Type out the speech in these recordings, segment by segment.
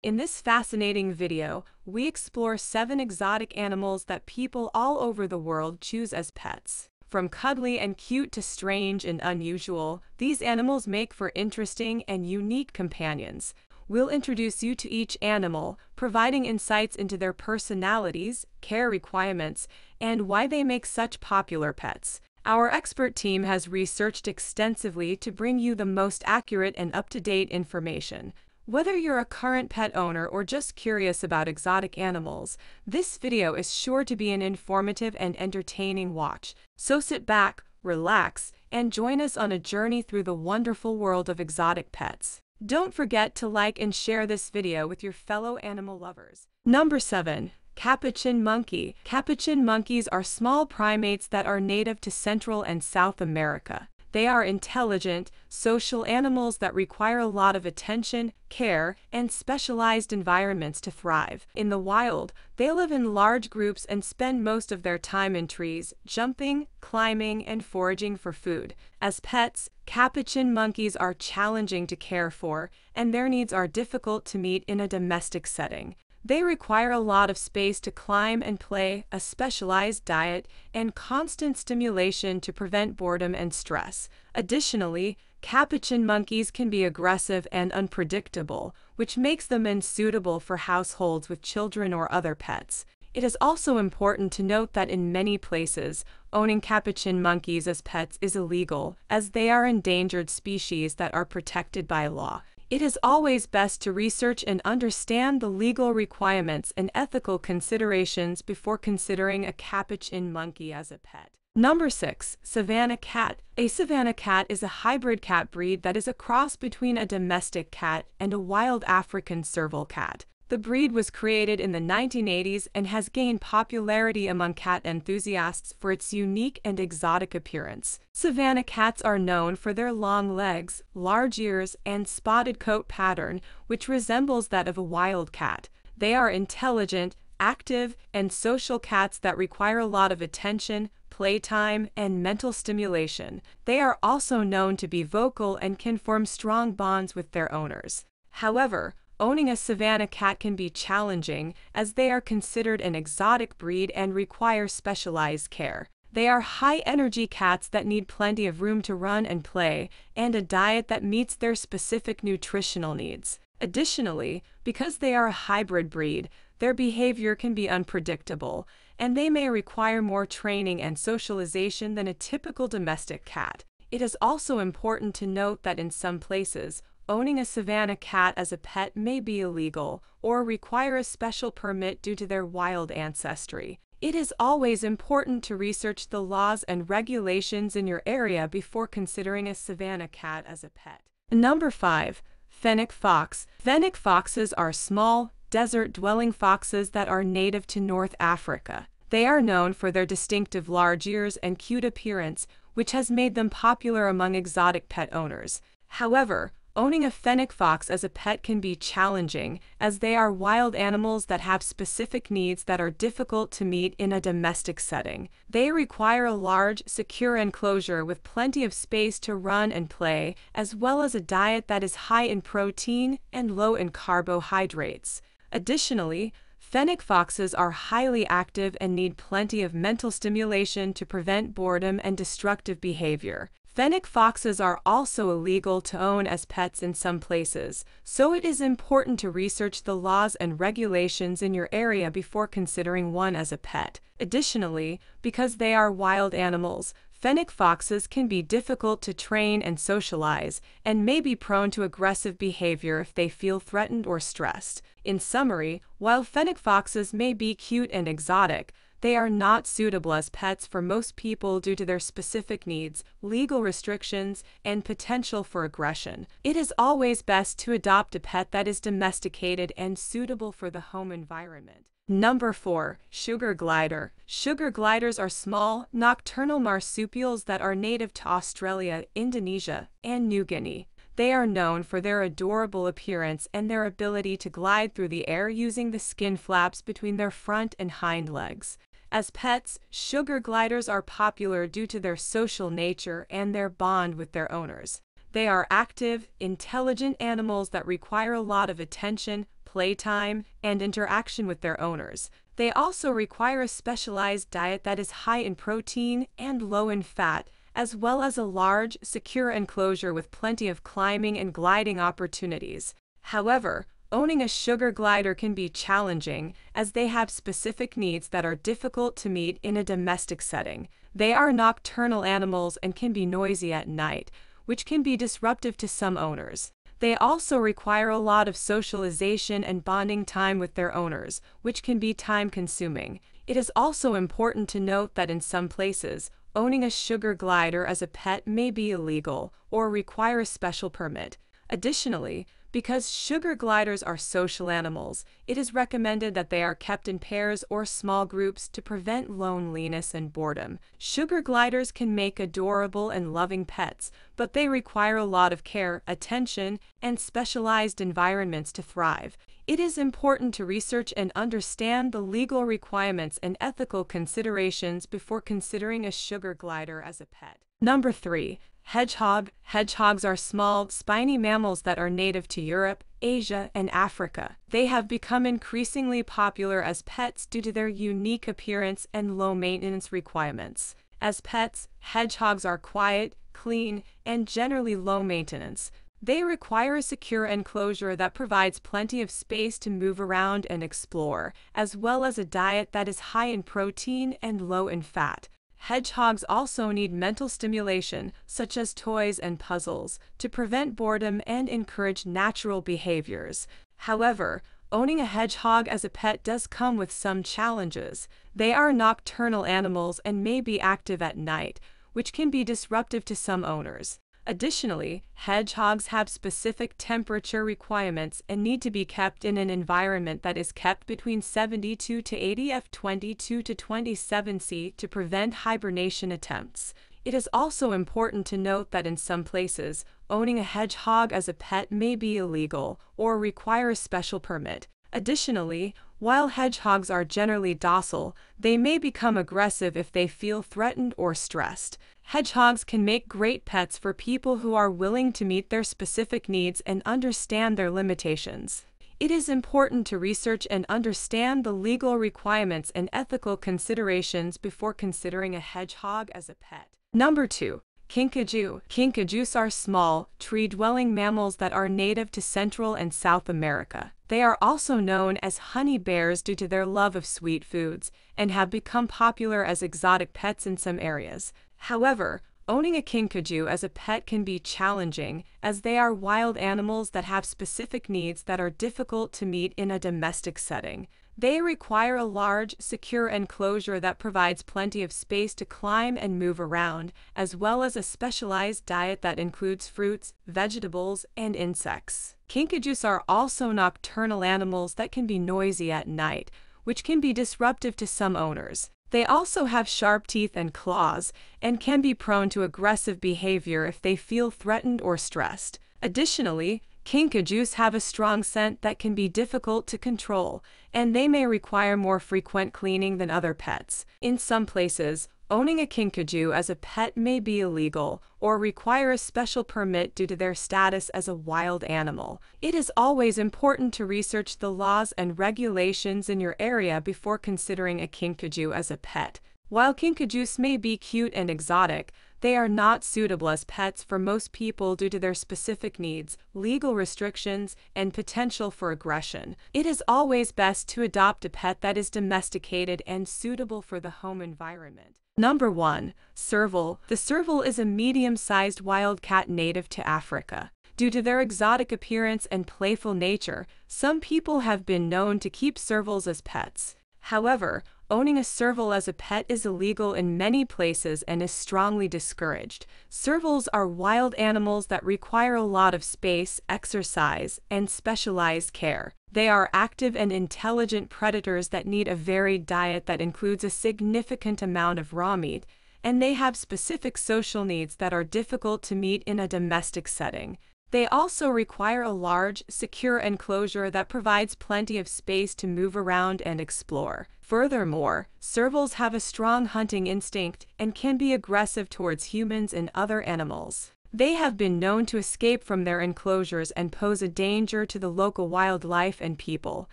In this fascinating video, we explore seven exotic animals that people all over the world choose as pets. From cuddly and cute to strange and unusual, these animals make for interesting and unique companions. We'll introduce you to each animal, providing insights into their personalities, care requirements, and why they make such popular pets. Our expert team has researched extensively to bring you the most accurate and up to date information. Whether you're a current pet owner or just curious about exotic animals, this video is sure to be an informative and entertaining watch. So sit back, relax, and join us on a journey through the wonderful world of exotic pets. Don't forget to like and share this video with your fellow animal lovers. Number 7. Capuchin monkey. Capuchin monkeys are small primates that are native to Central and South America. They are intelligent, social animals that require a lot of attention, care, and specialized environments to thrive. In the wild, they live in large groups and spend most of their time in trees, jumping, climbing, and foraging for food. As pets, capuchin monkeys are challenging to care for, and their needs are difficult to meet in a domestic setting. They require a lot of space to climb and play, a specialized diet, and constant stimulation to prevent boredom and stress. Additionally, capuchin monkeys can be aggressive and unpredictable, which makes them unsuitable for households with children or other pets. It is also important to note that in many places, owning capuchin monkeys as pets is illegal, as they are endangered species that are protected by law. It is always best to research and understand the legal requirements and ethical considerations before considering a capuchin monkey as a pet. Number 6. Savannah Cat A Savannah cat is a hybrid cat breed that is a cross between a domestic cat and a wild African serval cat. The breed was created in the 1980s and has gained popularity among cat enthusiasts for its unique and exotic appearance. Savannah cats are known for their long legs, large ears, and spotted coat pattern, which resembles that of a wild cat. They are intelligent, active, and social cats that require a lot of attention, playtime, and mental stimulation. They are also known to be vocal and can form strong bonds with their owners. However, Owning a Savannah cat can be challenging as they are considered an exotic breed and require specialized care. They are high energy cats that need plenty of room to run and play and a diet that meets their specific nutritional needs. Additionally, because they are a hybrid breed, their behavior can be unpredictable, and they may require more training and socialization than a typical domestic cat. It is also important to note that in some places, owning a Savannah cat as a pet may be illegal or require a special permit due to their wild ancestry. It is always important to research the laws and regulations in your area before considering a Savannah cat as a pet. Number 5. Fennec Fox Fennec foxes are small, desert-dwelling foxes that are native to North Africa. They are known for their distinctive large ears and cute appearance, which has made them popular among exotic pet owners. However, Owning a fennec fox as a pet can be challenging, as they are wild animals that have specific needs that are difficult to meet in a domestic setting. They require a large, secure enclosure with plenty of space to run and play, as well as a diet that is high in protein and low in carbohydrates. Additionally, Fennec foxes are highly active and need plenty of mental stimulation to prevent boredom and destructive behavior. Fennec foxes are also illegal to own as pets in some places, so it is important to research the laws and regulations in your area before considering one as a pet. Additionally, because they are wild animals, Fennec foxes can be difficult to train and socialize, and may be prone to aggressive behavior if they feel threatened or stressed. In summary, while Fennec foxes may be cute and exotic, they are not suitable as pets for most people due to their specific needs, legal restrictions, and potential for aggression. It is always best to adopt a pet that is domesticated and suitable for the home environment. Number 4. Sugar Glider Sugar gliders are small, nocturnal marsupials that are native to Australia, Indonesia, and New Guinea. They are known for their adorable appearance and their ability to glide through the air using the skin flaps between their front and hind legs. As pets, sugar gliders are popular due to their social nature and their bond with their owners. They are active, intelligent animals that require a lot of attention, playtime, and interaction with their owners. They also require a specialized diet that is high in protein and low in fat, as well as a large, secure enclosure with plenty of climbing and gliding opportunities. However, owning a sugar glider can be challenging as they have specific needs that are difficult to meet in a domestic setting. They are nocturnal animals and can be noisy at night, which can be disruptive to some owners. They also require a lot of socialization and bonding time with their owners, which can be time consuming. It is also important to note that in some places, owning a sugar glider as a pet may be illegal or require a special permit. Additionally, because sugar gliders are social animals, it is recommended that they are kept in pairs or small groups to prevent loneliness and boredom. Sugar gliders can make adorable and loving pets, but they require a lot of care, attention, and specialized environments to thrive. It is important to research and understand the legal requirements and ethical considerations before considering a sugar glider as a pet. Number 3. Hedgehog. Hedgehogs are small, spiny mammals that are native to Europe, Asia, and Africa. They have become increasingly popular as pets due to their unique appearance and low maintenance requirements. As pets, hedgehogs are quiet, clean, and generally low maintenance. They require a secure enclosure that provides plenty of space to move around and explore, as well as a diet that is high in protein and low in fat. Hedgehogs also need mental stimulation, such as toys and puzzles, to prevent boredom and encourage natural behaviors. However, owning a hedgehog as a pet does come with some challenges. They are nocturnal animals and may be active at night, which can be disruptive to some owners. Additionally, hedgehogs have specific temperature requirements and need to be kept in an environment that is kept between 72 to 80 F 22 to 27 C to prevent hibernation attempts. It is also important to note that in some places, owning a hedgehog as a pet may be illegal or require a special permit. Additionally, while hedgehogs are generally docile, they may become aggressive if they feel threatened or stressed. Hedgehogs can make great pets for people who are willing to meet their specific needs and understand their limitations. It is important to research and understand the legal requirements and ethical considerations before considering a hedgehog as a pet. Number 2. Kinkajou. Kinkajous are small, tree-dwelling mammals that are native to Central and South America. They are also known as honey bears due to their love of sweet foods and have become popular as exotic pets in some areas. However, owning a kinkajou as a pet can be challenging as they are wild animals that have specific needs that are difficult to meet in a domestic setting. They require a large, secure enclosure that provides plenty of space to climb and move around, as well as a specialized diet that includes fruits, vegetables, and insects. Kinkajous are also nocturnal animals that can be noisy at night, which can be disruptive to some owners. They also have sharp teeth and claws and can be prone to aggressive behavior if they feel threatened or stressed. Additionally, Kinkajous have a strong scent that can be difficult to control, and they may require more frequent cleaning than other pets. In some places, owning a kinkajou as a pet may be illegal or require a special permit due to their status as a wild animal. It is always important to research the laws and regulations in your area before considering a kinkajou as a pet. While kinkajous may be cute and exotic, they are not suitable as pets for most people due to their specific needs, legal restrictions, and potential for aggression. It is always best to adopt a pet that is domesticated and suitable for the home environment. Number 1. Serval. The serval is a medium-sized wild cat native to Africa. Due to their exotic appearance and playful nature, some people have been known to keep servals as pets. However, owning a serval as a pet is illegal in many places and is strongly discouraged. Servals are wild animals that require a lot of space, exercise, and specialized care. They are active and intelligent predators that need a varied diet that includes a significant amount of raw meat, and they have specific social needs that are difficult to meet in a domestic setting. They also require a large, secure enclosure that provides plenty of space to move around and explore. Furthermore, servals have a strong hunting instinct and can be aggressive towards humans and other animals. They have been known to escape from their enclosures and pose a danger to the local wildlife and people.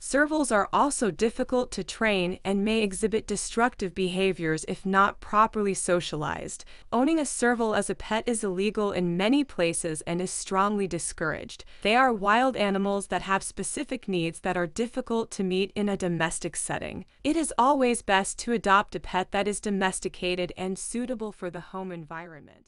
Servals are also difficult to train and may exhibit destructive behaviors if not properly socialized. Owning a serval as a pet is illegal in many places and is strongly discouraged. They are wild animals that have specific needs that are difficult to meet in a domestic setting. It is always best to adopt a pet that is domesticated and suitable for the home environment.